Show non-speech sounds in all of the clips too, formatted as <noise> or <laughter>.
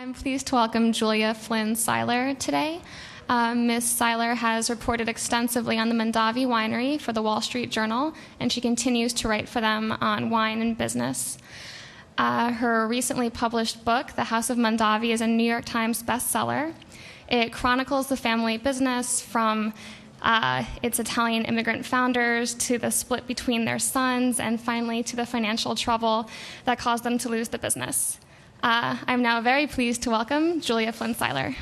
I'm pleased to welcome Julia Flynn Siler today. Uh, Ms. Siler has reported extensively on the Mondavi Winery for the Wall Street Journal, and she continues to write for them on wine and business. Uh, her recently published book, The House of Mondavi, is a New York Times bestseller. It chronicles the family business from uh, its Italian immigrant founders to the split between their sons, and finally to the financial trouble that caused them to lose the business. Uh, I'm now very pleased to welcome Julia Flynn Siler.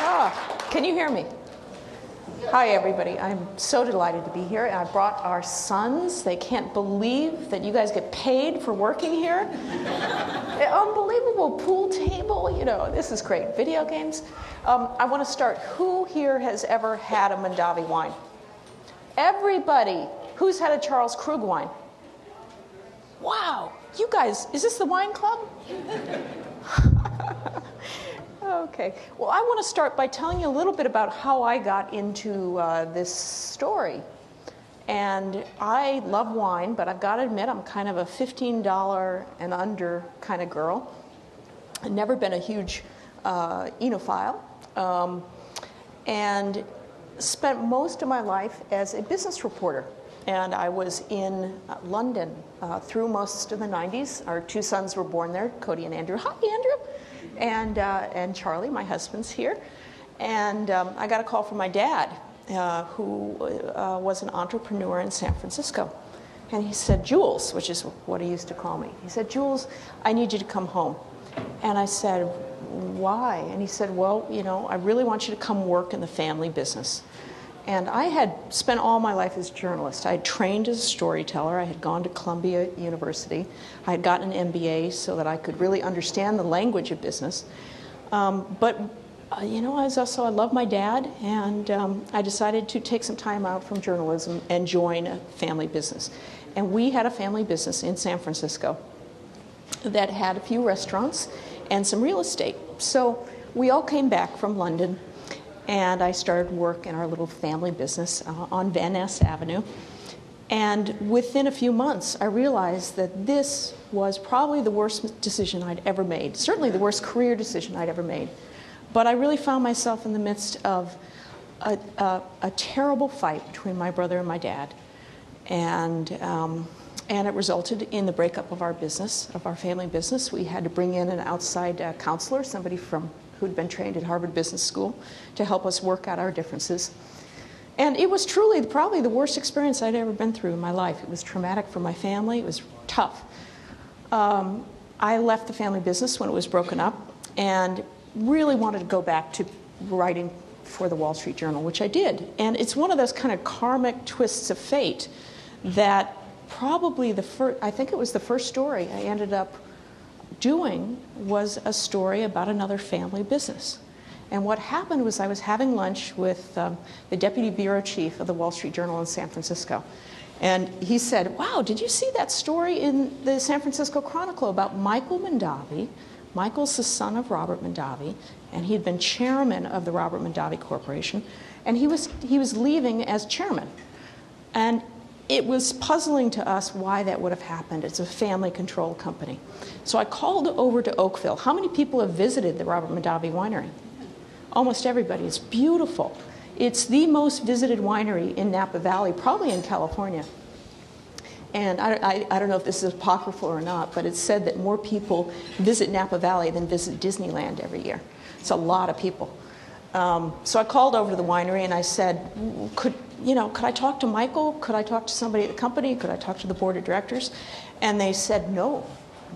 oh, <laughs> can you hear me? Hi, everybody. I'm so delighted to be here. I brought our sons. They can't believe that you guys get paid for working here. <laughs> Unbelievable pool table. You know, this is great. Video games. Um, I want to start. Who here has ever had a Mondavi wine? Everybody. Who's had a Charles Krug wine? Wow, you guys, is this the wine club? <laughs> okay, well, I want to start by telling you a little bit about how I got into uh, this story. And I love wine, but I've got to admit, I'm kind of a $15 and under kind of girl. I've never been a huge uh, enophile. Um, and spent most of my life as a business reporter and I was in uh, London uh, through most of the 90s. Our two sons were born there, Cody and Andrew. Hi, Andrew. And, uh, and Charlie, my husband's here. And um, I got a call from my dad, uh, who uh, was an entrepreneur in San Francisco. And he said, Jules, which is what he used to call me. He said, Jules, I need you to come home. And I said, why? And he said, well, you know, I really want you to come work in the family business. And I had spent all my life as a journalist. I had trained as a storyteller. I had gone to Columbia University. I had gotten an MBA so that I could really understand the language of business. Um, but uh, you know, I was also I love my dad, and um, I decided to take some time out from journalism and join a family business. And we had a family business in San Francisco that had a few restaurants and some real estate. So we all came back from London and I started work in our little family business uh, on Van Ness Avenue. And within a few months, I realized that this was probably the worst decision I'd ever made, certainly the worst career decision I'd ever made. But I really found myself in the midst of a, a, a terrible fight between my brother and my dad. And, um, and it resulted in the breakup of our business, of our family business. We had to bring in an outside uh, counselor, somebody from who'd been trained at Harvard Business School, to help us work out our differences. And it was truly probably the worst experience I'd ever been through in my life. It was traumatic for my family, it was tough. Um, I left the family business when it was broken up and really wanted to go back to writing for the Wall Street Journal, which I did. And it's one of those kind of karmic twists of fate that probably the first, I think it was the first story I ended up doing was a story about another family business. And what happened was I was having lunch with um, the deputy bureau chief of the Wall Street Journal in San Francisco. And he said, Wow, did you see that story in the San Francisco Chronicle about Michael Mondavi? Michael's the son of Robert Mondavi, and he had been chairman of the Robert Mondavi Corporation, and he was, he was leaving as chairman. And it was puzzling to us why that would have happened. It's a family controlled company. So I called over to Oakville. How many people have visited the Robert Mondavi Winery? Almost everybody. It's beautiful. It's the most visited winery in Napa Valley, probably in California. And I, I, I, don't know if this is apocryphal or not, but it's said that more people visit Napa Valley than visit Disneyland every year. It's a lot of people. Um, so I called over to the winery and I said, could, you know, could I talk to Michael? Could I talk to somebody at the company? Could I talk to the board of directors? And they said, no,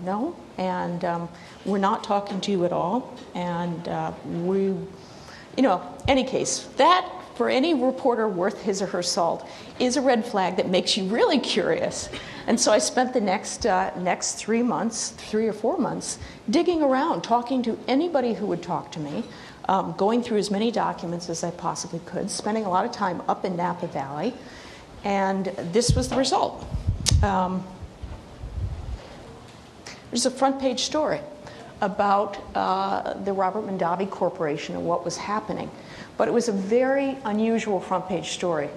no, and um, we're not talking to you at all. And uh, we, you know, any case, that for any reporter worth his or her salt is a red flag that makes you really curious. And so I spent the next, uh, next three months, three or four months, digging around, talking to anybody who would talk to me um, going through as many documents as I possibly could, spending a lot of time up in Napa Valley, and this was the result. Um, there's a front page story about uh, the Robert Mondavi Corporation and what was happening. But it was a very unusual front page story.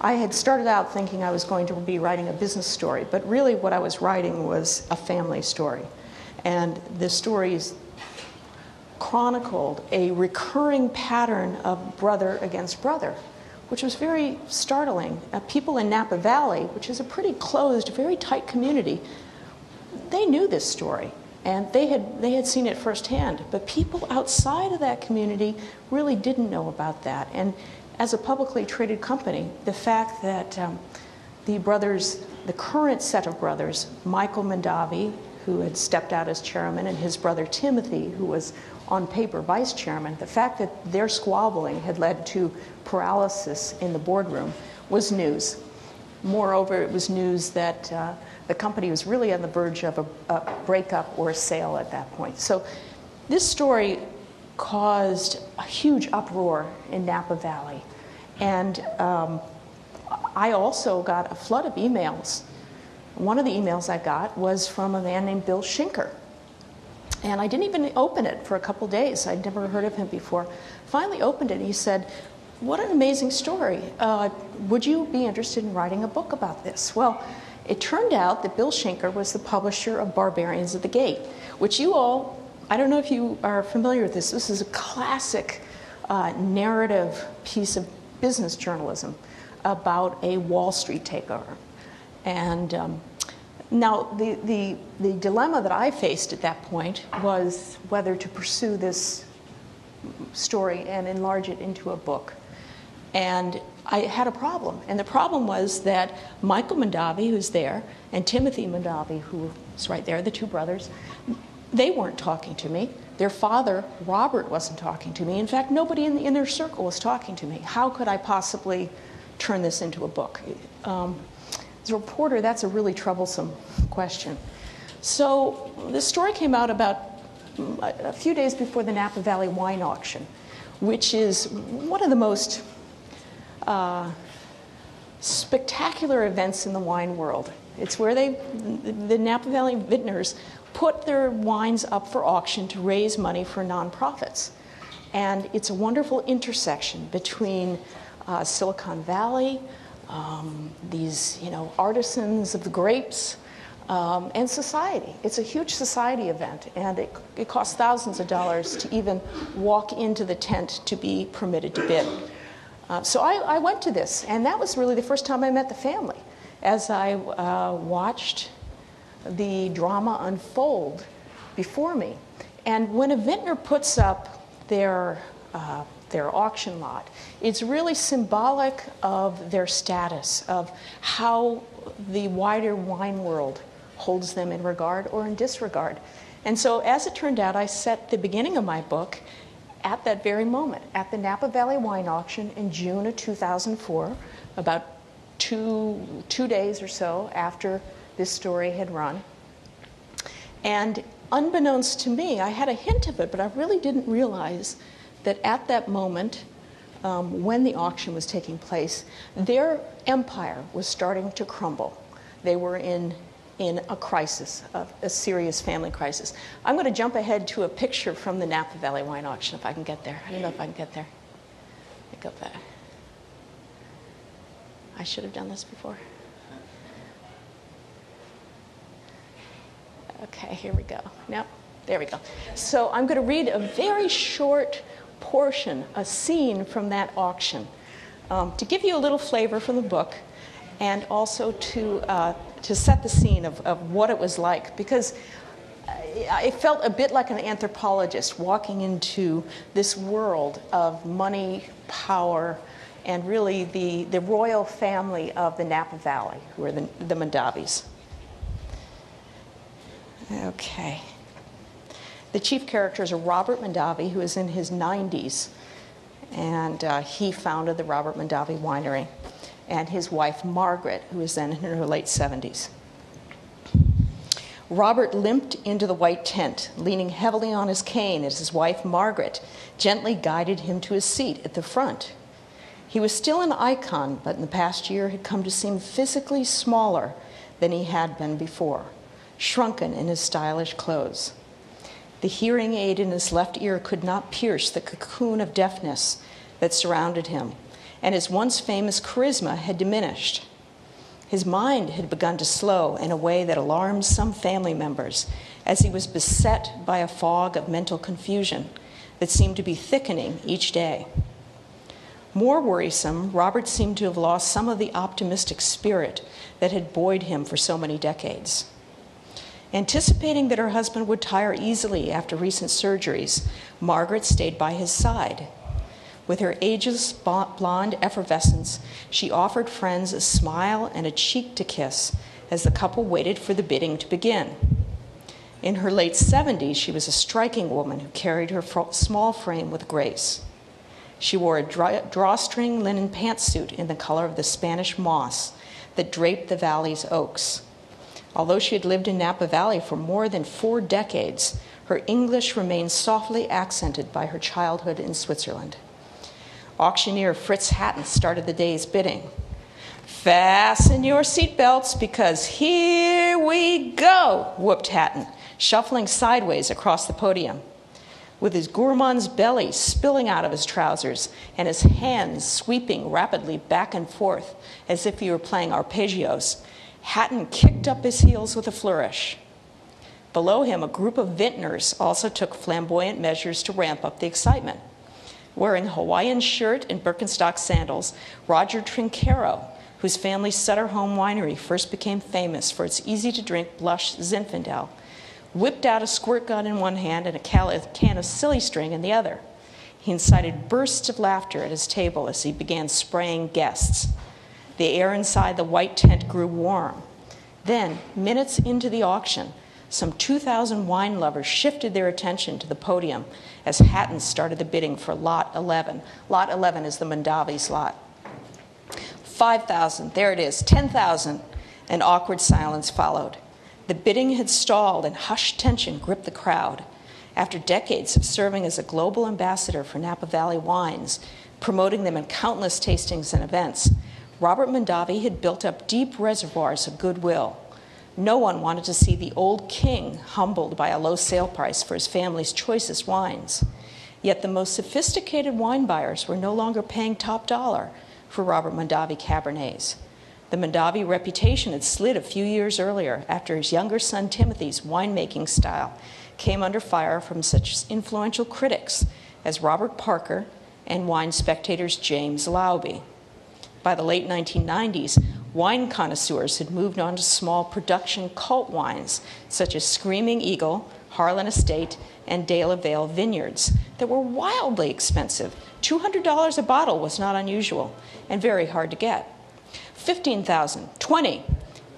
I had started out thinking I was going to be writing a business story, but really what I was writing was a family story. And the stories chronicled a recurring pattern of brother against brother, which was very startling. Uh, people in Napa Valley, which is a pretty closed, very tight community, they knew this story and they had, they had seen it firsthand. But people outside of that community really didn't know about that. And as a publicly traded company, the fact that um, the brothers, the current set of brothers, Michael Mondavi, who had stepped out as chairman, and his brother Timothy, who was on paper vice chairman, the fact that their squabbling had led to paralysis in the boardroom was news. Moreover, it was news that uh, the company was really on the verge of a, a breakup or a sale at that point. So this story caused a huge uproar in Napa Valley. And um, I also got a flood of emails. One of the emails I got was from a man named Bill Schinker. And I didn't even open it for a couple days. I'd never heard of him before. Finally opened it, and he said, What an amazing story. Uh, would you be interested in writing a book about this? Well, it turned out that Bill Schinker was the publisher of Barbarians at the Gate, which you all, I don't know if you are familiar with this, this is a classic uh, narrative piece of business journalism about a Wall Street takeover. And um, now, the, the, the dilemma that I faced at that point was whether to pursue this story and enlarge it into a book. And I had a problem. And the problem was that Michael Mondavi, who's there, and Timothy Mondavi, who's right there, the two brothers, they weren't talking to me. Their father, Robert, wasn't talking to me. In fact, nobody in the inner circle was talking to me. How could I possibly turn this into a book? Um, as a reporter, that's a really troublesome question. So the story came out about a few days before the Napa Valley wine auction, which is one of the most uh, spectacular events in the wine world. It's where they, the Napa Valley vintners, put their wines up for auction to raise money for nonprofits. And it's a wonderful intersection between uh, Silicon Valley, um, these you know, artisans of the grapes, um, and society. It's a huge society event, and it, it costs thousands of dollars to even walk into the tent to be permitted to bid. Uh, so I, I, went to this, and that was really the first time I met the family as I uh, watched the drama unfold before me. And when a vintner puts up their, uh, their auction lot, it's really symbolic of their status, of how the wider wine world holds them in regard or in disregard. And so, as it turned out, I set the beginning of my book at that very moment at the Napa Valley Wine Auction in June of 2004, about two, two days or so after this story had run. And unbeknownst to me, I had a hint of it, but I really didn't realize that at that moment, um, when the auction was taking place, their empire was starting to crumble. They were in in a crisis, a, a, serious family crisis. I'm going to jump ahead to a picture from the Napa Valley wine auction if I can get there. I don't know if I can get there. I got that. I should have done this before. Okay, here we go. Nope, there we go. So I'm going to read a very short portion, a scene from that auction, um, to give you a little flavor from the book and also to uh, to set the scene of, of what it was like because I felt a bit like an anthropologist walking into this world of money, power, and really the, the royal family of the Napa Valley, who are the, the Mondavis. Okay. The chief characters are Robert Mondavi, who is in his 90s, and uh, he founded the Robert Mondavi Winery and his wife Margaret, who is then in her late 70s. Robert limped into the white tent, leaning heavily on his cane as his wife Margaret gently guided him to his seat at the front. He was still an icon, but in the past year had come to seem physically smaller than he had been before, shrunken in his stylish clothes. The hearing aid in his left ear could not pierce the cocoon of deafness that surrounded him, and his once famous charisma had diminished. His mind had begun to slow in a way that alarmed some family members as he was beset by a fog of mental confusion that seemed to be thickening each day. More worrisome, Robert seemed to have lost some of the optimistic spirit that had buoyed him for so many decades. Anticipating that her husband would tire easily after recent surgeries, Margaret stayed by his side. With her ageless blonde effervescence, she offered friends a smile and a cheek to kiss as the couple waited for the bidding to begin. In her late 70s, she was a striking woman who carried her small frame with grace. She wore a drawstring linen pantsuit in the color of the Spanish moss that draped the valley's oaks. Although she had lived in Napa Valley for more than four decades, her English remained softly accented by her childhood in Switzerland. Auctioneer Fritz Hatton started the day's bidding. Fasten your seatbelts because here we go, whooped Hatton, shuffling sideways across the podium. With his gourmand's belly spilling out of his trousers and his hands sweeping rapidly back and forth as if he were playing arpeggios, Hatton kicked up his heels with a flourish. Below him, a group of vintners also took flamboyant measures to ramp up the excitement. Wearing a Hawaiian shirt and Birkenstock sandals, Roger Trinchero, whose family's Sutter Home winery first became famous for its easy to drink blush Zinfandel, whipped out a squirt gun in one hand and a can of silly string in the other. He incited bursts of laughter at his table as he began spraying guests. The air inside the white tent grew warm. Then, minutes into the auction, some 2,000 wine lovers shifted their attention to the podium as Hatton started the bidding for Lot 11. Lot 11 is the Mondavi's lot. 5,000, there it is, 10,000. An awkward silence followed. The bidding had stalled and hushed tension gripped the crowd. After decades of serving as a global ambassador for Napa Valley wines, promoting them in countless tastings and events, Robert Mondavi had built up deep reservoirs of goodwill. No one wanted to see the old king humbled by a low sale price for his family's choicest wines. Yet the most sophisticated wine buyers were no longer paying top dollar for Robert Mondavi Cabernets. The Mondavi reputation had slid a few years earlier after his younger son Timothy's winemaking style came under fire from such influential critics as Robert Parker and wine spectator's James Laube. By the late 1990s, wine connoisseurs had moved on to small production cult wines such as Screaming Eagle, Harlan Estate, and Dalla Valle vineyards that were wildly expensive. $200 a bottle was not unusual and very hard to get. 15,000, 20.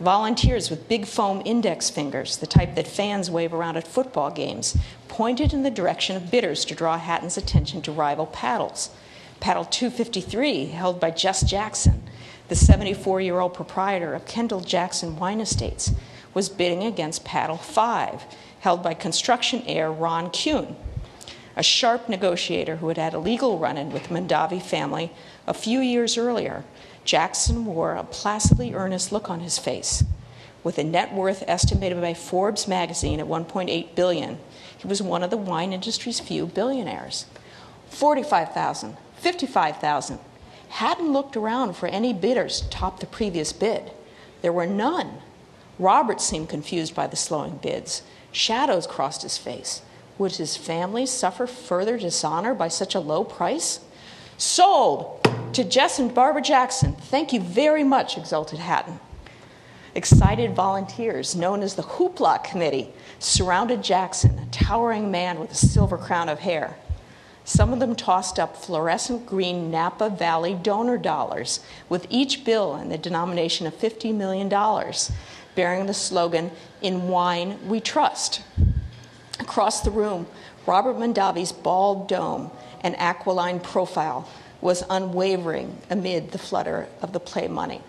Volunteers with big foam index fingers, the type that fans wave around at football games, pointed in the direction of bidders to draw Hatton's attention to rival paddles. Paddle 253, held by Jess Jackson, the 74 year old proprietor of Kendall Jackson Wine Estates, was bidding against Paddle 5, held by construction heir Ron Kuhn, a sharp negotiator who had had a legal run in with the Mondavi family a few years earlier Jackson wore a placidly earnest look on his face. With a net worth estimated by Forbes magazine at 1.8 billion, he was one of the wine industry's few billionaires. 45,000, 55,000. Hatton looked around for any bidders to top the previous bid. There were none. Robert seemed confused by the slowing bids. Shadows crossed his face. Would his family suffer further dishonor by such a low price? Sold! To Jess and Barbara Jackson, thank you very much, exulted Hatton. Excited volunteers, known as the Hoopla Committee, surrounded Jackson, a towering man with a silver crown of hair. Some of them tossed up fluorescent green Napa Valley donor dollars, with each bill in the denomination of $50 million, bearing the slogan, In Wine We Trust. Across the room, Robert Mondavi's bald dome and aquiline profile was unwavering amid the flutter of the play money.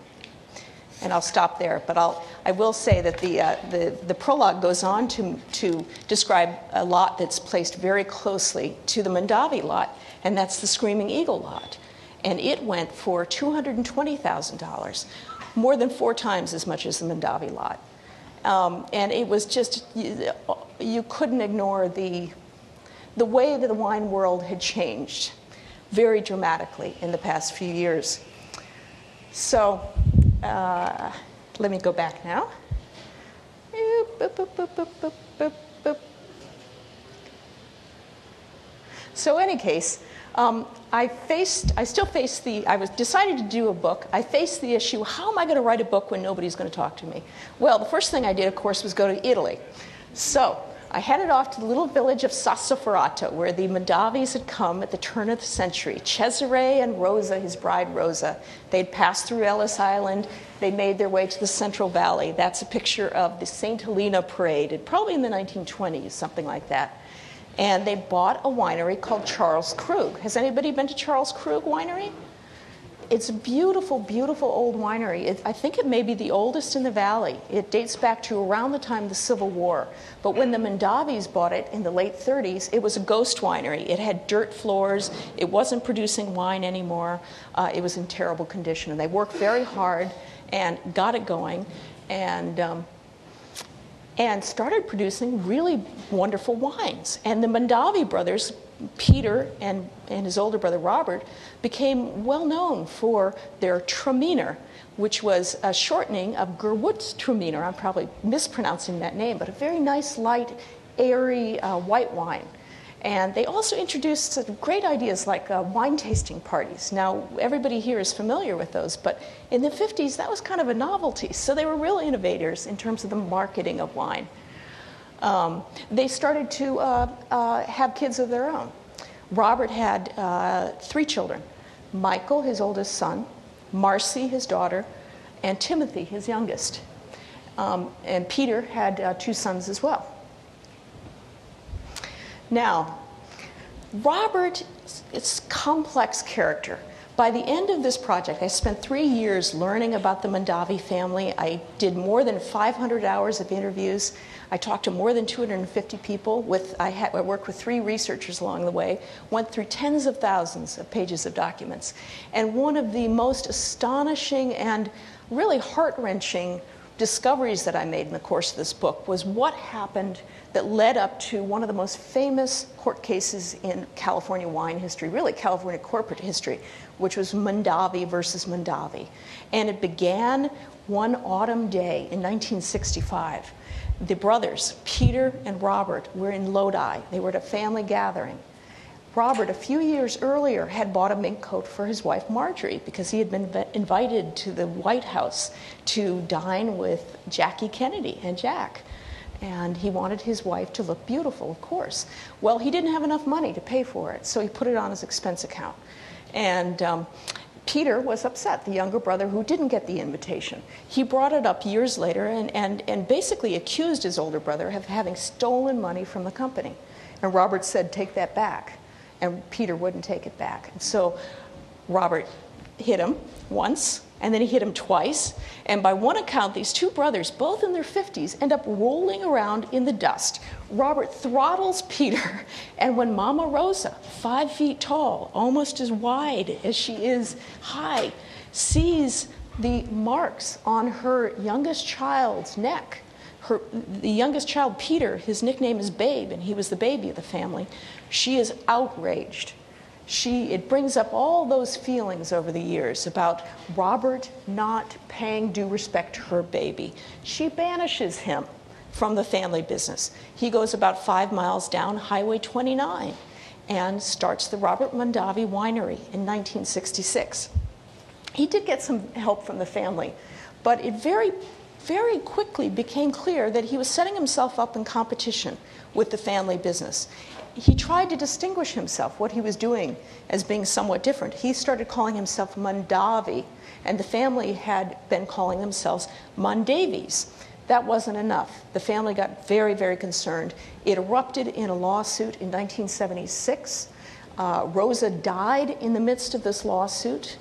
And I'll stop there, but I'll, I will say that the, uh, the, the prologue goes on to, to describe a lot that's placed very closely to the Mondavi lot, and that's the Screaming Eagle lot. And it went for $220,000, more than four times as much as the Mondavi lot. Um, and it was just, you, you couldn't ignore the, the way that the wine world had changed very dramatically in the past few years. So uh, let me go back now. So, any case, um, I faced, I still faced the, I was decided to do a book. I faced the issue how am I going to write a book when nobody's going to talk to me? Well, the first thing I did, of course, was go to Italy. So, I headed off to the little village of Sassoferrato, where the Mondavis had come at the turn of the century. Cesare and Rosa, his bride Rosa, they'd passed through Ellis Island. They made their way to the Central Valley. That's a picture of the St. Helena parade, probably in the 1920s, something like that. And they bought a winery called Charles Krug. Has anybody been to Charles Krug Winery? It's a beautiful, beautiful old winery. It, I think it may be the oldest in the valley. It dates back to around the time of the Civil War. But when the Mondavis bought it in the late 30s, it was a ghost winery. It had dirt floors. It wasn't producing wine anymore. Uh, it was in terrible condition. And they worked very hard and got it going. And um, and started producing really wonderful wines. And the Mondavi brothers Peter and, and his older brother Robert became well known for their Traminer, which was a shortening of Gewürztraminer. I'm probably mispronouncing that name, but a very nice, light, airy uh, white wine. And they also introduced great ideas like uh, wine tasting parties. Now, everybody here is familiar with those, but in the 50s, that was kind of a novelty. So they were real innovators in terms of the marketing of wine. Um, they started to uh, uh, have kids of their own. Robert had uh, three children Michael, his oldest son, Marcy, his daughter, and Timothy, his youngest. Um, and Peter had uh, two sons as well. Now, Robert is complex character. By the end of this project, I spent three years learning about the Mondavi family. I did more than 500 hours of interviews. I talked to more than 250 people. With, I, had, I worked with three researchers along the way, went through tens of thousands of pages of documents. And one of the most astonishing and really heart wrenching discoveries that I made in the course of this book was what happened that led up to one of the most famous court cases in California wine history, really California corporate history, which was Mondavi versus Mondavi. And it began one autumn day in 1965 the brothers, Peter and Robert, were in Lodi. They were at a family gathering. Robert, a few years earlier, had bought a mink coat for his wife Marjorie because he had been invited to the White House to dine with Jackie Kennedy and Jack. And he wanted his wife to look beautiful, of course. Well, he didn't have enough money to pay for it, so he put it on his expense account. And um, Peter was upset, the younger brother who didn't get the invitation. He brought it up years later and, and, and basically accused his older brother of having stolen money from the company. And Robert said, Take that back. And Peter wouldn't take it back. And so Robert hit him once, and then he hit him twice. And by one account, these two brothers, both in their 50s, end up rolling around in the dust. Robert throttles Peter, <laughs> and when Mama Rosa, five feet tall, almost as wide as she is high, sees the marks on her youngest child's neck, her, the youngest child, Peter, his nickname is Babe, and he was the baby of the family, she is outraged she it brings up all those feelings over the years about Robert not paying due respect to her baby. She banishes him from the family business. He goes about five miles down Highway 29 and starts the Robert Mondavi Winery in 1966. He did get some help from the family, but it very, very quickly became clear that he was setting himself up in competition with the family business he tried to distinguish himself, what he was doing as being somewhat different. He started calling himself Mondavi, and the family had been calling themselves Mondavies. That wasn't enough. The family got very, very concerned. It erupted in a lawsuit in 1976. Uh, Rosa died in the midst of this lawsuit.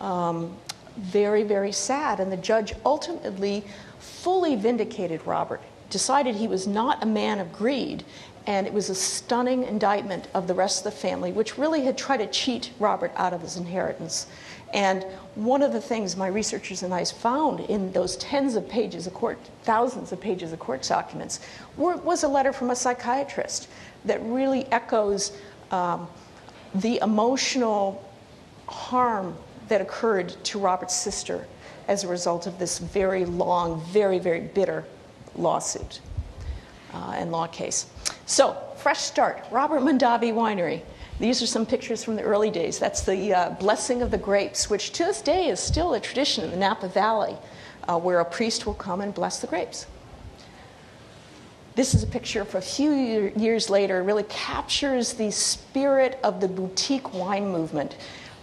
Um, very, very sad. And the judge ultimately fully vindicated Robert, decided he was not a man of greed, and it was a stunning indictment of the rest of the family, which really had tried to cheat Robert out of his inheritance. And one of the things my researchers and I found in those tens of pages of court, thousands of pages of court documents, were, was a letter from a psychiatrist that really echoes um, the emotional harm that occurred to Robert's sister as a result of this very long, very, very bitter lawsuit uh, and law case. So, fresh start Robert Mondavi Winery. These are some pictures from the early days. That's the uh, blessing of the grapes, which to this day is still a tradition in the Napa Valley, uh, where a priest will come and bless the grapes. This is a picture of a few years later, it really captures the spirit of the boutique wine movement.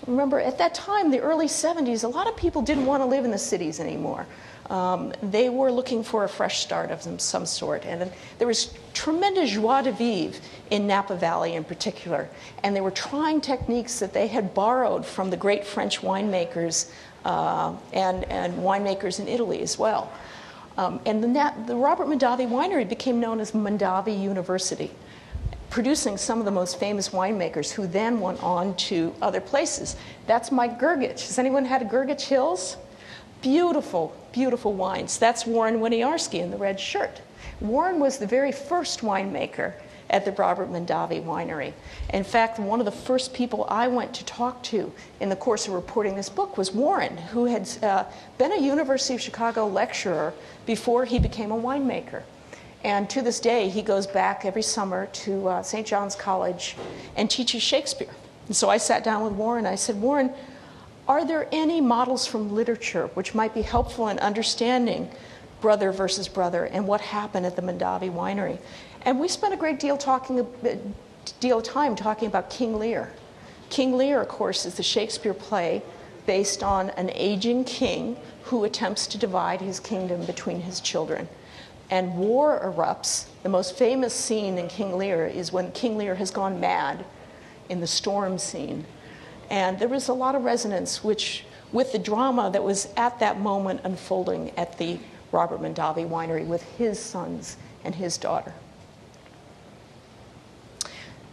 Remember, at that time, the early 70s, a lot of people didn't want to live in the cities anymore. Um, they were looking for a fresh start of some, sort. And there was tremendous joie de vivre in Napa Valley in particular. And they were trying techniques that they had borrowed from the great French winemakers uh, and, and winemakers in Italy as well. Um, and the, the Robert Mondavi Winery became known as Mondavi University, producing some of the most famous winemakers who then went on to other places. That's Mike Grgich. Has anyone had a Grgich Hills? Beautiful, beautiful wines. That's Warren Winiarski in the red shirt. Warren was the very first winemaker at the Robert Mondavi Winery. In fact, one of the first people I went to talk to in the course of reporting this book was Warren, who had uh, been a University of Chicago lecturer before he became a winemaker. And to this day, he goes back every summer to uh, St. John's College and teaches Shakespeare. And so I sat down with Warren. I said, Warren, are there any models from literature which might be helpful in understanding brother versus brother and what happened at the Mondavi winery? And we spent a great deal talking, a deal of time talking about King Lear. King Lear, of course, is the Shakespeare play based on an aging king who attempts to divide his kingdom between his children. And war erupts. The most famous scene in King Lear is when King Lear has gone mad in the storm scene. And there was a lot of resonance which, with the drama that was at that moment unfolding at the Robert Mondavi winery with his sons and his daughter.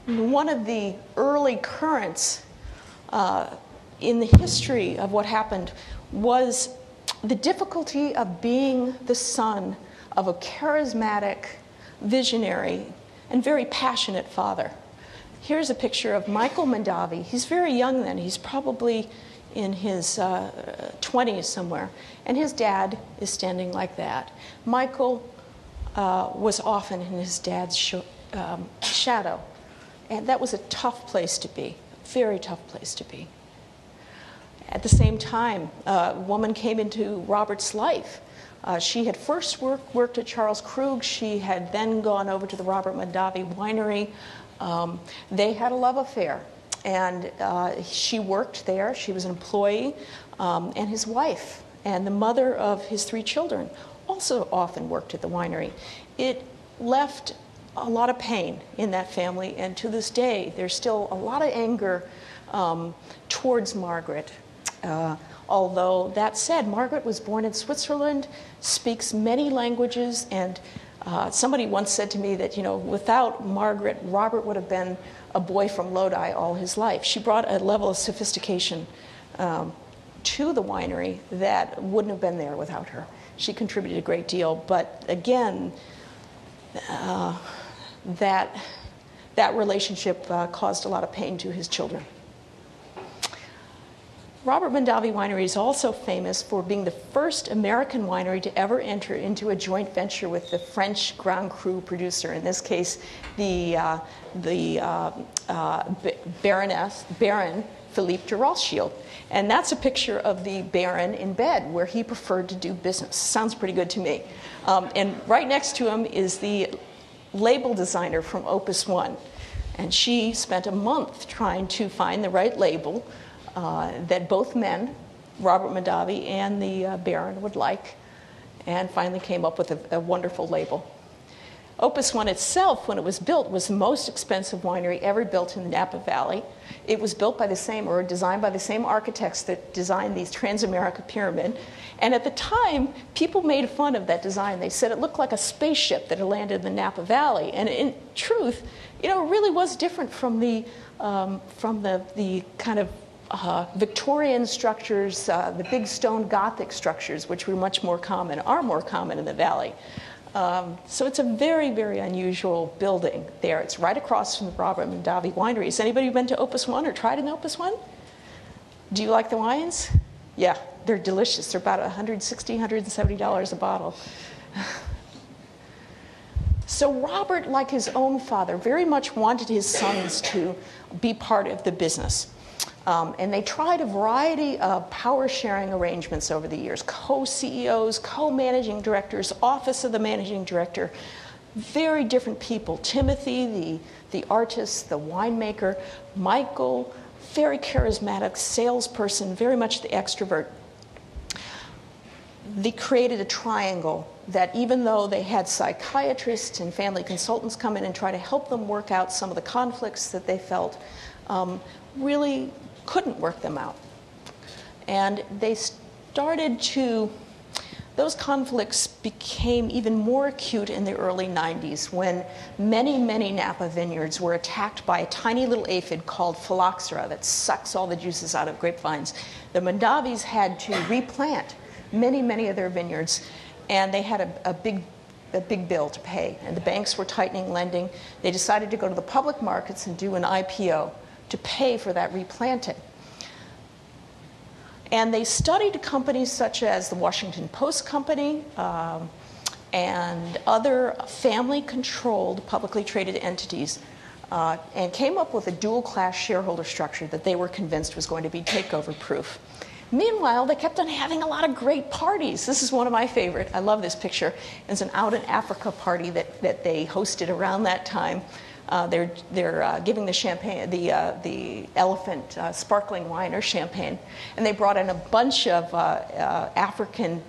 One of the early currents uh, in the history of what happened was the difficulty of being the son of a charismatic, visionary, and very passionate father. Here's a picture of Michael Mondavi. He's very young then, he's probably in his uh, 20s somewhere, and his dad is standing like that. Michael uh, was often in his dad's sh- um, shadow. And that was a tough place to be, very tough place to be. At the same time, a woman came into Robert's life. Uh, she had first work, worked at Charles Krug. She had then gone over to the Robert Mondavi winery. Um, they had a love affair, and uh, she worked there. She was an employee, um, and his wife and the mother of his three children also often worked at the winery. It left a lot of pain in that family, and to this day, there's still a lot of anger um, towards Margaret. Uh, although, that said, Margaret was born in Switzerland, speaks many languages, and uh, somebody once said to me that, you know, without Margaret, Robert would have been a boy from Lodi all his life. She brought a level of sophistication um, to the winery that wouldn't have been there without her. She contributed a great deal, but again, uh, that, that relationship uh, caused a lot of pain to his children. Robert Mondavi Winery is also famous for being the first American winery to ever enter into a joint venture with the French Grand Cru producer, in this case, the, uh, the uh, uh, Baroness, Baron Philippe de Rothschild. And that's a picture of the Baron in bed where he preferred to do business. Sounds pretty good to me. Um, and right next to him is the label designer from Opus One. And she spent a month trying to find the right label that both men, Robert Mondavi and the uh, Baron, would like, and finally came up with a, a wonderful label. Opus One itself, when it was built, was the most expensive winery ever built in the Napa Valley. It was built by the same, or designed by the same architects that designed the Transamerica Pyramid. And at the time, people made fun of that design. They said it looked like a spaceship that had landed in the Napa Valley. And in truth, you know, it really was different from the, um, from the, the kind of uh, Victorian structures, uh, the big stone Gothic structures, which were much more common, are more common in the valley. Um, so it's a very, very unusual building there. It's right across from the Robert Mondavi Winery. Has anybody been to Opus One or tried an Opus One? Do you like the wines? Yeah, they're delicious. They're about $160, $170 a bottle. <laughs> So Robert, like his own father, very much wanted his sons to be part of the business. Um, and they tried a variety of power sharing arrangements over the years co CEOs, co managing directors, office of the managing director, very different people. Timothy, the, the artist, the winemaker, Michael, very charismatic salesperson, very much the extrovert. They created a triangle that even though they had psychiatrists and family consultants come in and try to help them work out some of the conflicts that they felt, um, really couldn't work them out. And they started to, those conflicts became even more acute in the early 90s when many, many Napa vineyards were attacked by a tiny little aphid called phylloxera that sucks all the juices out of grapevines. The Mondavis had to replant many, many of their vineyards, and they had a, a big a big bill to pay, and the banks were tightening lending. They decided to go to the public markets and do an IPO to pay for that replanting. And they studied companies such as the Washington Post Company um, and other family controlled publicly traded entities uh, and came up with a dual class shareholder structure that they were convinced was going to be takeover proof. Meanwhile, they kept on having a lot of great parties. This is one of my favorite. I love this picture. It's an out in Africa party that, that they hosted around that time. Uh, they're they're uh, giving the champagne, the, uh, the elephant uh, sparkling wine or champagne. And they brought in a bunch of uh, African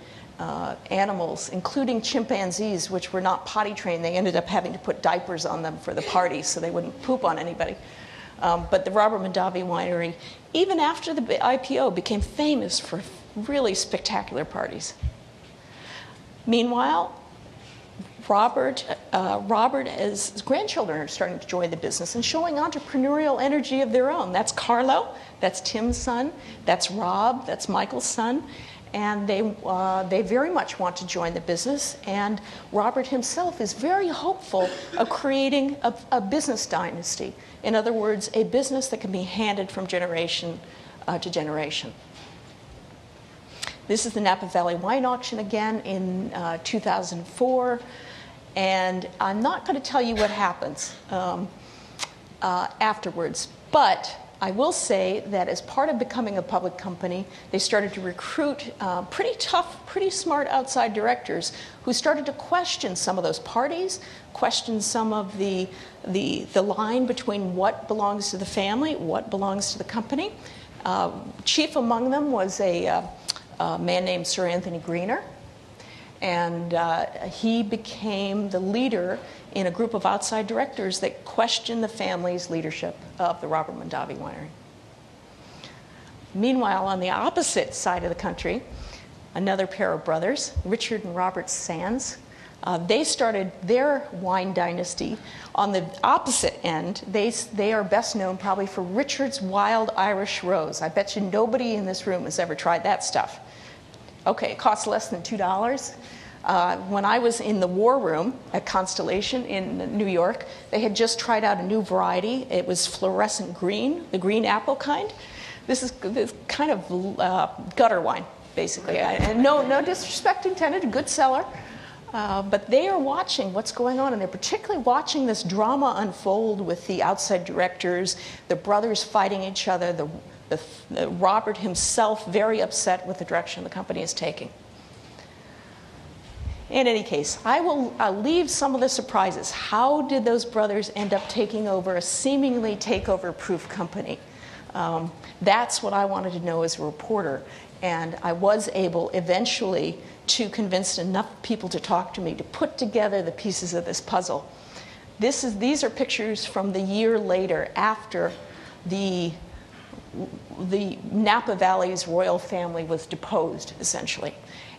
animals, including chimpanzees, which were not potty trained. They ended up having to put diapers on them for the party so they wouldn't poop on anybody. Um, but the Robert Mondavi Winery, even after the IPO, became famous for really spectacular parties. Meanwhile, Robert, uh, Robert, his grandchildren are starting to join the business and showing entrepreneurial energy of their own. That's Carlo, that's Tim's son, that's Rob, that's Michael's son, and they, uh, they very much want to join the business. And Robert himself is very hopeful of creating a, a business dynasty. In other words, a business that can be handed from generation uh, to generation. This is the Napa Valley Wine Auction again in uh, 2004. And I'm not going to tell you what happens um, uh, afterwards, but I will say that as part of becoming a public company, they started to recruit uh, pretty tough, pretty smart outside directors who started to question some of those parties, question some of the, the, the line between what belongs to the family, what belongs to the company. Uh, chief among them was a, uh, a man named Sir Anthony Greener, and uh, he became the leader in a group of outside directors that questioned the family's leadership of the Robert Mondavi Winery. Meanwhile, on the opposite side of the country, another pair of brothers, Richard and Robert Sands, uh, they started their wine dynasty on the opposite end. They, they are best known probably for Richard's Wild Irish Rose. I bet you nobody in this room has ever tried that stuff. Okay, it costs less than $2. Uh, when I was in the war room at Constellation in New York, they had just tried out a new variety. It was fluorescent green, the green apple kind. This is this kind of uh, gutter wine, basically. And no, no disrespect intended, a good seller. Uh, but they are watching what's going on, and they're particularly watching this drama unfold with the outside directors, the brothers fighting each other, the, the Robert himself very upset with the direction the company is taking. In any case, I will I'll leave some of the surprises. How did those brothers end up taking over a seemingly takeover proof company? Um, that's what I wanted to know as a reporter. And I was able eventually to convince enough people to talk to me to put together the pieces of this puzzle. This is, these are pictures from the year later after the, the Napa Valley's royal family was deposed, essentially.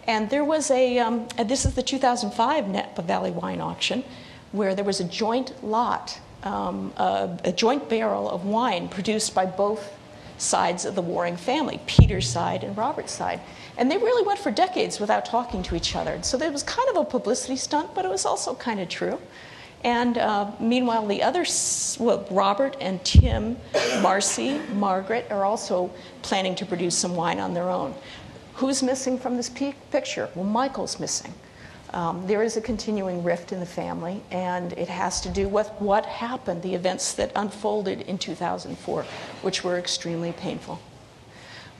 And there was a, um, this is the 2005 Napa Valley wine auction, where there was a joint lot, um, a, a joint barrel of wine produced by both sides of the warring family Peter's side and Robert's side. And they really went for decades without talking to each other. So it was kind of a publicity stunt, but it was also kind of true. And uh, meanwhile, the others, well, Robert and Tim, Marcy, Margaret, are also planning to produce some wine on their own. Who's missing from this picture? Well, Michael's missing. Um, there is a continuing rift in the family, and it has to do with what happened, the events that unfolded in 2004, which were extremely painful.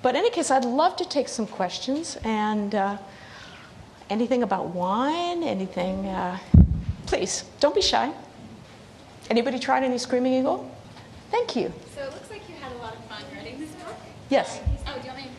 But in any case, I'd love to take some questions and uh, anything about wine, anything. Uh, please, don't be shy. Anybody tried any Screaming Eagle? Thank you. So it looks like you had a lot of fun writing this book. Yes. Oh, do you want me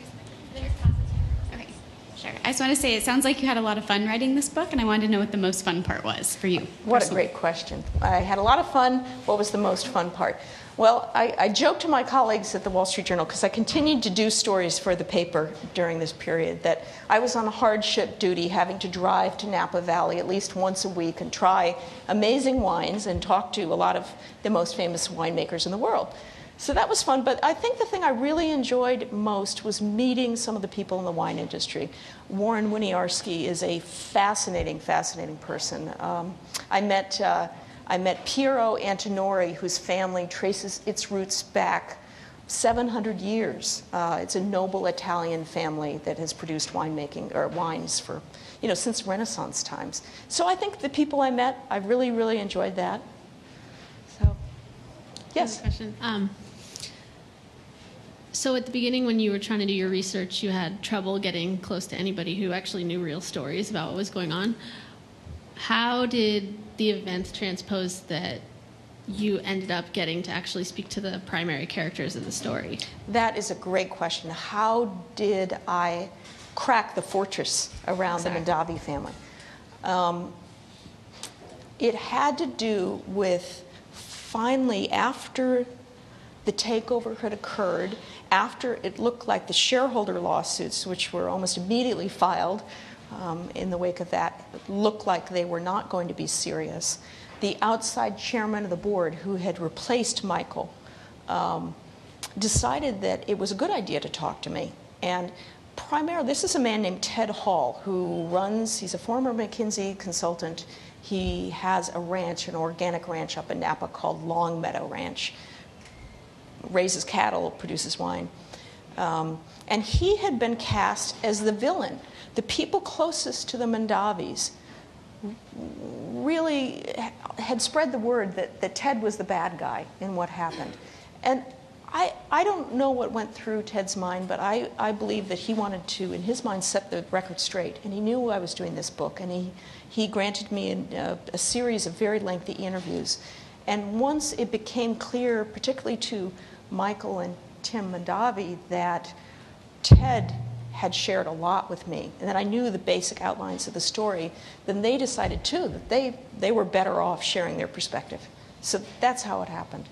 to Okay, sure. I just want to say it sounds like you had a lot of fun writing this book, and I wanted to know what the most fun part was for you. What personally. a great question. I had a lot of fun. What was the most fun part? Well, I, I joked to my colleagues at the Wall Street Journal because I continued to do stories for the paper during this period that I was on a hardship duty having to drive to Napa Valley at least once a week and try amazing wines and talk to a lot of the most famous winemakers in the world. So that was fun, but I think the thing I really enjoyed most was meeting some of the people in the wine industry. Warren Winiarski is a fascinating, fascinating person. Um, I met uh, I met Piero Antinori, whose family traces its roots back 700 years. Uh, it's a noble Italian family that has produced winemaking or wines for, you know, since Renaissance times. So I think the people I met, I really, really enjoyed that. So, yes. Question. Um, so at the beginning, when you were trying to do your research, you had trouble getting close to anybody who actually knew real stories about what was going on. How did the events transposed that you ended up getting to actually speak to the primary characters of the story? That is a great question. How did I crack the fortress around exactly. the Mondavi family? Um, it had to do with finally, after the takeover had occurred, after it looked like the shareholder lawsuits, which were almost immediately filed, um, in the wake of that looked like they were not going to be serious. The outside chairman of the board, who had replaced Michael, um, decided that it was a good idea to talk to me. And primarily, this is a man named Ted Hall who runs, he's a former McKinsey consultant. He has a ranch, an organic ranch up in Napa called Long Meadow Ranch. Raises cattle, produces wine. Um, and he had been cast as the villain the people closest to the Mondavis really had spread the word that, that Ted was the bad guy in what happened. And I, I don't know what went through Ted's mind, but I, I believe that he wanted to, in his mind, set the record straight. And he knew I was doing this book, and he, he granted me a, a series of very lengthy interviews. And once it became clear, particularly to Michael and Tim Mondavi, that Ted had shared a lot with me, and that I knew the basic outlines of the story, then they decided too that they, they were better off sharing their perspective. So that's how it happened.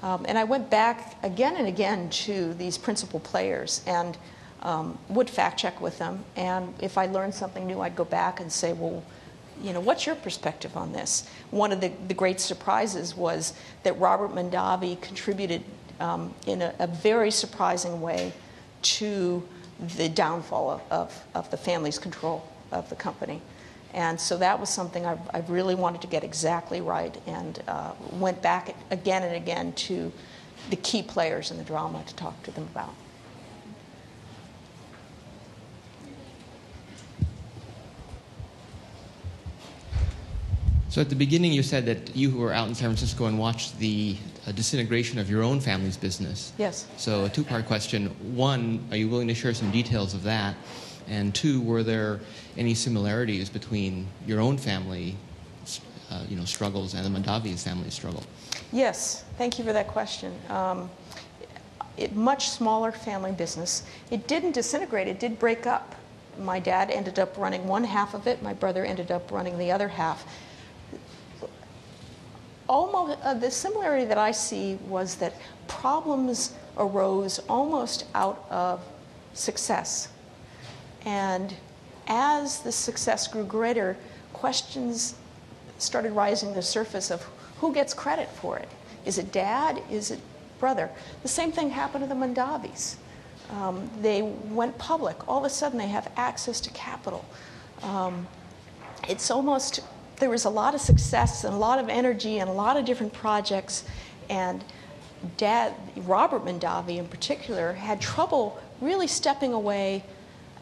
Um, and I went back again and again to these principal players and um, would fact check with them. And if I learned something new, I'd go back and say, well, you know, what's your perspective on this? One of the, the great surprises was that Robert Mondavi contributed um, in a, a very surprising way to the downfall of, of the family's control of the company. And so that was something I, I really wanted to get exactly right and uh, went back again and again to the key players in the drama to talk to them about. So at the beginning, you said that you who were out in San Francisco and watched the uh, disintegration of your own family's business. Yes. So a two-part question: one, are you willing to share some details of that? And two, were there any similarities between your own family, uh, you know, struggles and the Mondavi's family struggle? Yes. Thank you for that question. Um, it, much smaller family business. It didn't disintegrate. It did break up. My dad ended up running one half of it. My brother ended up running the other half almost uh, the similarity that I see was that problems arose almost out of success. And as the success grew greater, questions started rising to the surface of who gets credit for it? Is it dad? Is it brother. The same thing happened to the Mondavis. Um, they went public. All of a sudden, they have access to capital. Um, it's almost, there was a lot of success and a lot of energy and a lot of different projects. And dad, Robert Mondavi in particular, had trouble really stepping away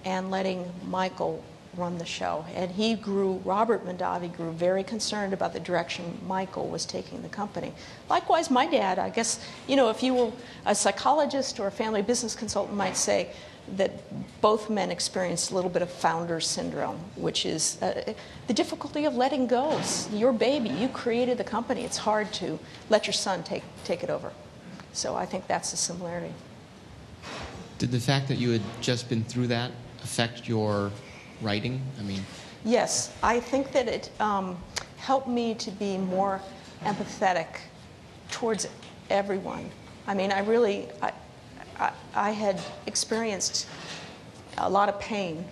and letting Michael run the show. And he grew, Robert Mondavi grew very concerned about the direction Michael was taking the company. Likewise, my dad, I guess, you know, if you were a psychologist or a family business consultant, might say that both men experienced a little bit of founder syndrome, which is uh, the difficulty of letting go. It's your baby, you created the company. It's hard to let your son take, take it over. So I think that's the similarity. Did the fact that you had just been through that affect your writing? I mean, Yes, I think that it um, helped me to be more empathetic towards everyone. I mean, I really, I, I, had experienced a lot of pain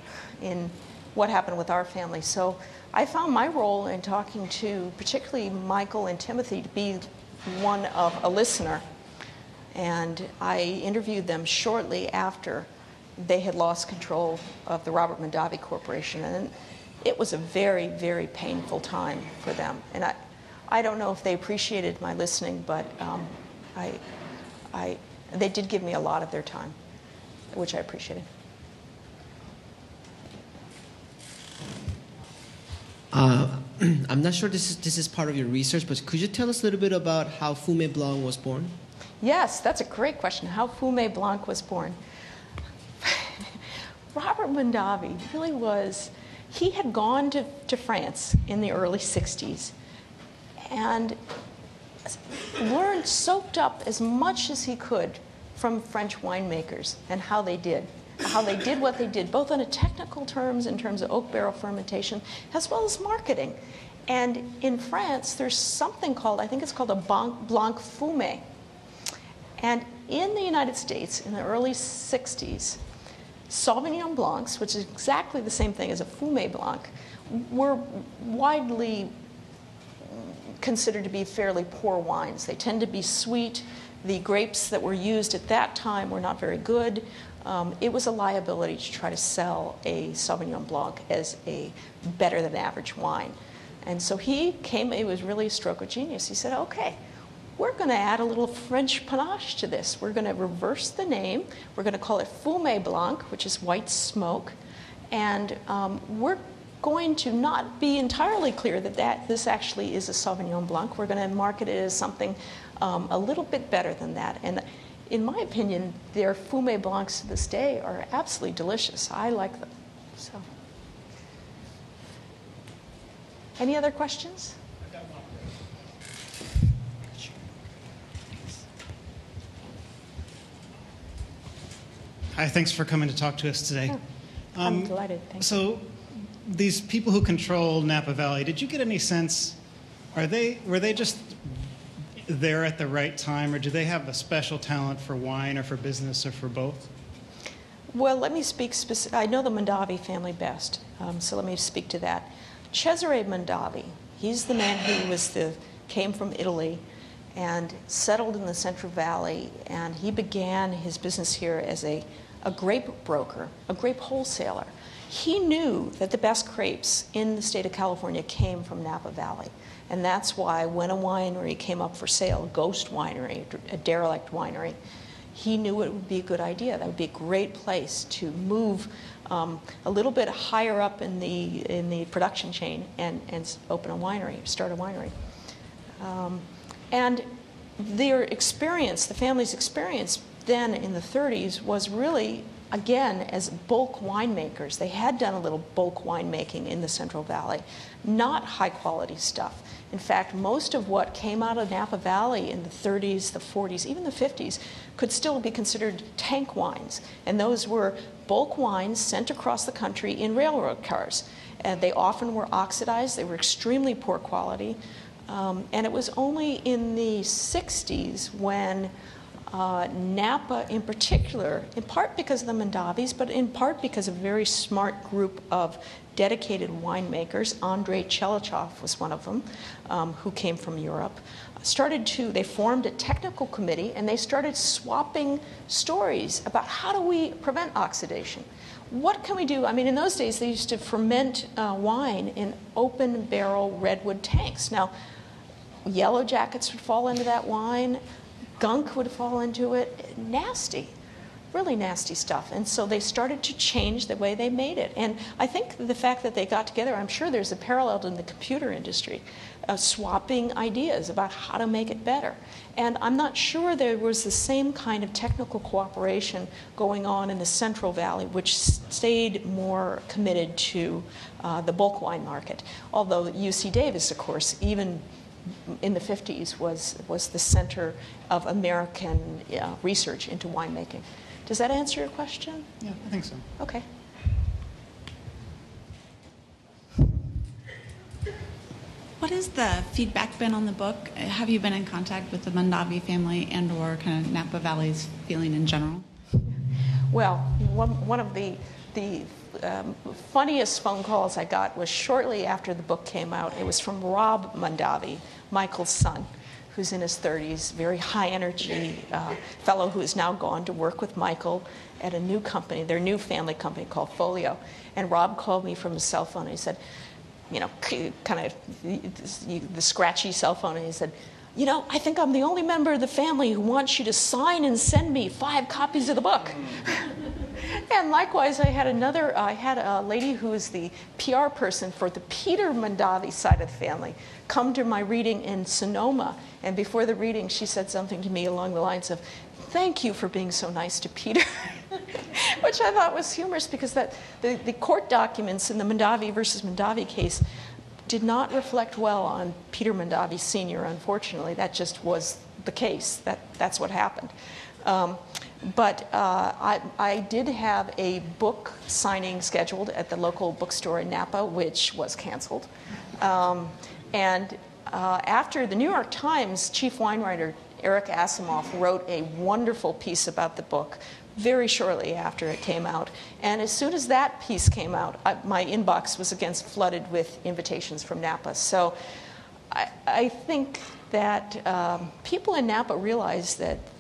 in what happened with our family. So I found my role in talking to particularly Michael and Timothy to be one of a listener. And I interviewed them shortly after they had lost control of the Robert Mondavi Corporation. And it was a very, very painful time for them. And I, I don't know if they appreciated my listening, but um, I, I, they did give me a lot of their time, which I appreciated. Uh, <clears throat> I'm not sure this is, this is part of your research, but could you tell us a little bit about how Fume Blanc was born? Yes, that's a great question. How Fume Blanc was born. <laughs> Robert Mondavi really was, he had gone to, to France in the early 60s and learned, soaked up as much as he could from French winemakers and how they did, how they did what they did, both on a technical terms in terms of oak barrel fermentation, as well as marketing. And in France, there's something called, I think it's called a Blanc, Fumé. And in the United States, in the early 60s, Sauvignon Blancs, which is exactly the same thing as a Fumé Blanc, were widely considered to be fairly poor wines. They tend to be sweet. The grapes that were used at that time were not very good. Um, it was a liability to try to sell a Sauvignon Blanc as a better than average wine. And so he came, it was really a stroke of genius. He said, okay, we're going to add a little French panache to this. We're going to reverse the name. We're going to call it Fumé Blanc, which is white smoke. And um, we're going to not be entirely clear that, that this actually is a Sauvignon Blanc. We're going to market it as something um, a little bit better than that. And in my opinion, their Fumé Blancs to this day are absolutely delicious. I like them. So, any other questions? Hi, thanks for coming to talk to us today. Oh, I'm delighted. Thank you. These people who control Napa Valley, did you get any sense? Are they were they just there at the right time, or do they have a special talent for wine, or for business, or for both? Well, let me speak speci- I know the Mondavi family best, um, so let me speak to that. Cesare Mondavi, he's the man who was the came from Italy and settled in the Central Valley, and he began his business here as a, a grape broker, a grape wholesaler. He knew that the best crepes in the state of California came from Napa Valley. And that's why when a winery came up for sale, ghost winery, a derelict winery, he knew it would be a good idea. That would be a great place to move um, a little bit higher up in the, in the production chain and, and open a winery, start a winery. Um, and their experience, the family's experience then in the 30s, was really, again, as bulk winemakers. They had done a little bulk winemaking in the Central Valley, not high quality stuff. In fact, most of what came out of Napa Valley in the 30s, the 40s, even the 50s, could still be considered tank wines. And those were bulk wines sent across the country in railroad cars. And they often were oxidized, they were extremely poor quality. Um, and it was only in the 60s when uh, Napa in particular, in part because of the Mondavis, but in part because of a very smart group of dedicated winemakers. André Tchelistcheff was one of them, um, who came from Europe. Started to, they formed a technical committee and they started swapping stories about how do we prevent oxidation. What can we do? I mean, in those days, they used to ferment uh, wine in open barrel redwood tanks. Now, yellow jackets would fall into that wine, gunk would fall into it. Nasty really nasty stuff. And so they started to change the way they made it. And I think the fact that they got together, I'm sure there's a parallel in the computer industry, uh, swapping ideas about how to make it better. And I'm not sure there was the same kind of technical cooperation going on in the Central Valley, which stayed more committed to uh, the bulk wine market. Although UC Davis, of course, even in the 50s was, was the center of American uh, research into winemaking. Does that answer your question? Yeah, I think so. Okay. What has the feedback been on the book? Have you been in contact with the Mondavi family and or kind of Napa Valley's feeling in general? Well, one, one of the, the um, funniest phone calls I got was shortly after the book came out. It was from Rob Mondavi, Michael's son who's in his 30s, very high energy uh, fellow has now gone to work with Michael at a new company, their new family company called Folio. And Rob called me from his cell phone and he said, you know, kind of the scratchy cell phone, and he said, you know, I think I'm the only member of the family who wants you to sign and send me five copies of the book. <laughs> and likewise, I had another, I had a lady who is the PR person for the Peter Mondavi side of the family come to my reading in Sonoma. And before the reading, she said something to me along the lines of, Thank you for being so nice to Peter. <laughs> Which I thought was humorous because that, the, the court documents in the Mondavi versus Mondavi case did not reflect well on Peter Mondavi Sr., unfortunately. That just was the case. That, that's what happened. Um, but uh, I, I, did have a book signing scheduled at the local bookstore in Napa, which was canceled. Um, and uh, after the New York Times chief wine writer Eric Asimov wrote a wonderful piece about the book very shortly after it came out. And as soon as that piece came out, I, my inbox was again flooded with invitations from Napa. So I, I think that um, people in Napa realize that th-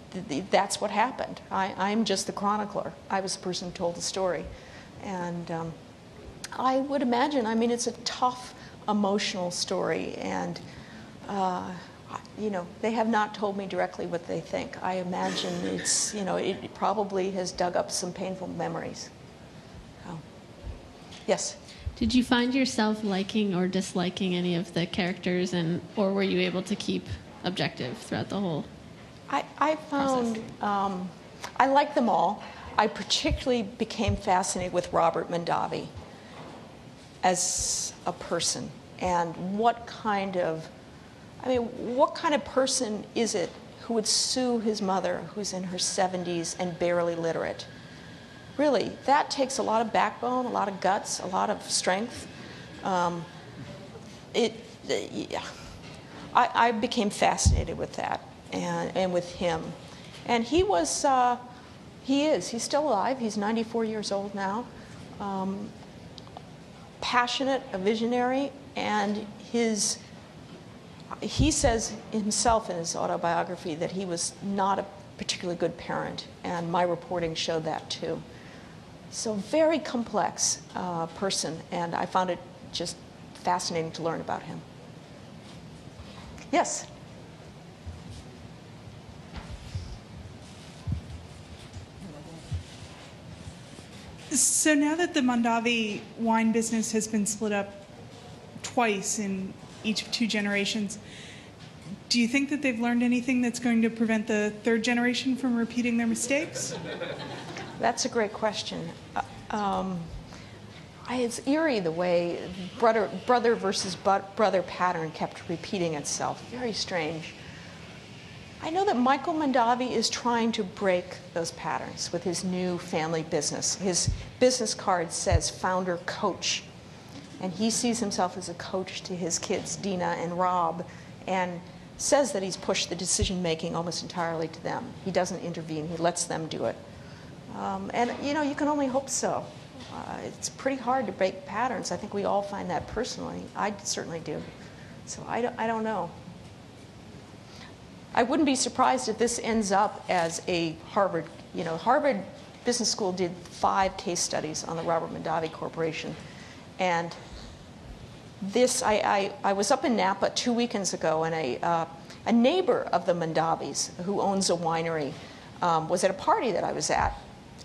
that's what happened. I, am just the chronicler. I was the person who told the story. And um, I would imagine, I mean, it's a tough emotional story, and uh, you know they have not told me directly what they think. I imagine it's you know it probably has dug up some painful memories. So, yes. Did you find yourself liking or disliking any of the characters, and or were you able to keep objective throughout the whole? I, I found um, I like them all. I particularly became fascinated with Robert Mondavi as a person and what kind of I mean, what kind of person is it who would sue his mother, who's in her 70s and barely literate? Really, that takes a lot of backbone, a lot of guts, a lot of strength. Um, it, yeah. I, I, became fascinated with that and, and with him. And he was, uh, he is, he's still alive. He's 94 years old now. Um, passionate, a visionary, and his he says himself in his autobiography that he was not a particularly good parent, and my reporting showed that too. So, very complex uh, person, and I found it just fascinating to learn about him. Yes? So now that the Mondavi wine business has been split up twice in each of two generations, do you think that they've learned anything that's going to prevent the third generation from repeating their mistakes? That's a great question. Uh, um, it's eerie the way brother, brother versus brother pattern kept repeating itself. Very strange. I know that Michael Mondavi is trying to break those patterns with his new family business. His business card says founder coach. And he sees himself as a coach to his kids, Dina and Rob. And says that he's pushed the decision making almost entirely to them. He doesn't intervene, he lets them do it. Um, and you know, you can only hope so. Uh, it's pretty hard to break patterns. I think we all find that personally. I certainly do. So I don't, I don't know. I wouldn't be surprised if this ends up as a Harvard, you know, Harvard Business School did five case studies on the Robert Mondavi Corporation. And this, I, I, I was up in Napa two weekends ago, and a, uh, a neighbor of the Mondavis, who owns a winery, um, was at a party that I was at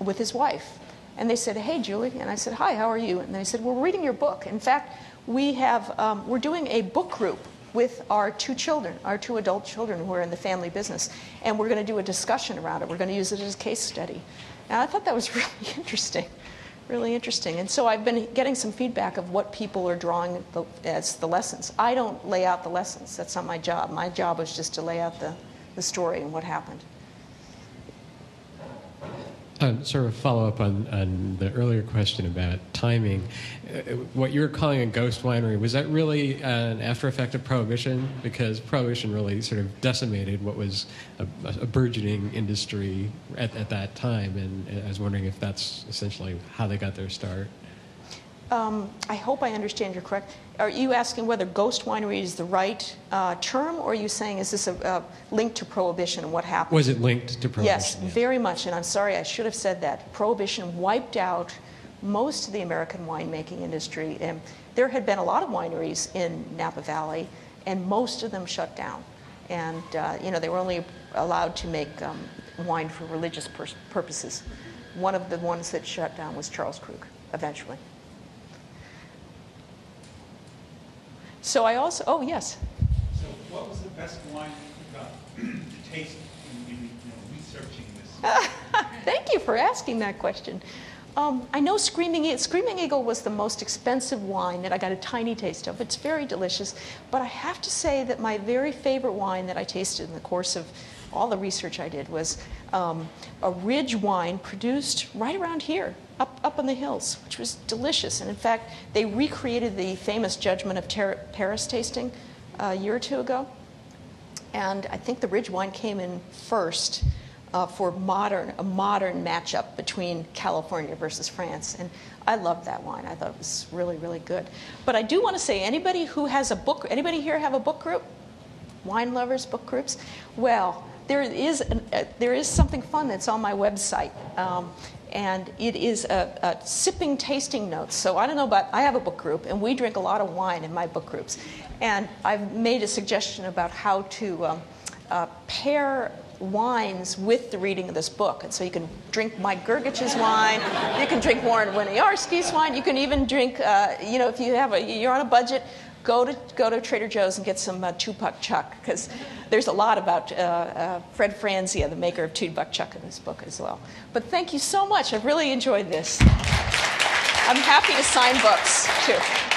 with his wife. And they said, Hey, Julie. And I said, Hi, how are you? And they said, We're reading your book. In fact, we have, um, we're doing a book group with our two children, our two adult children who are in the family business. And we're going to do a discussion around it. We're going to use it as a case study. And I thought that was <laughs> really interesting, really interesting. And so I've been getting some feedback of what people are drawing the, as the lessons. I don't lay out the lessons, that's not my job. My job was just to lay out the, the story and what happened. Uh, sort of follow up on, on the earlier question about timing. Uh, what you were calling a ghost winery, was that really an after effect of Prohibition? Because Prohibition really sort of decimated what was a, a burgeoning industry at, at that time. And I was wondering if that's essentially how they got their start. Um, I hope I understand you correct. Are you asking whether ghost winery is the right uh, term, or are you saying is this a, a link to prohibition and what happened? Was it linked to prohibition? Yes, very much. And I'm sorry, I should have said that. Prohibition wiped out most of the American winemaking industry. And there had been a lot of wineries in Napa Valley, and most of them shut down. And uh, you know they were only allowed to make um, wine for religious pur- purposes. One of the ones that shut down was Charles Krug, eventually. So I also, oh, yes. So what was the best wine you got <clears throat> to taste in, in you know, researching this? <laughs> Thank you for asking that question. Um, I know Screaming Eagle, Screaming Eagle was the most expensive wine that I got a tiny taste of. It's very delicious, but I have to say that my very favorite wine that I tasted in the course of all the research I did was um, a ridge wine produced right around here, up, up in the hills, which was delicious. And in fact, they recreated the famous Judgment of Ter- Paris tasting uh, a year or two ago. And I think the ridge wine came in first uh, for modern a modern matchup between California versus France. And I loved that wine. I thought it was really really good. But I do want to say anybody who has a book anybody here have a book group? Wine lovers book groups? Well, there is an, uh, there is something fun that's on my website. Um, and it is a, a, sipping tasting notes. So I don't know about, I have a book group, and we drink a lot of wine in my book groups. And I've made a suggestion about how to um, uh, pair wines with the reading of this book. And so you can drink Mike Grgich's wine, you can drink Warren Winiarski's wine, you can even drink, uh, you know, if you have a, you're on a budget, go to, go to Trader Joe's and get some uh, Two Buck Chuck, because there's a lot about uh, uh, Fred Franzia, the maker of Two Buck Chuck, in this book as well. But thank you so much. I've really enjoyed this. I'm happy to sign books, too.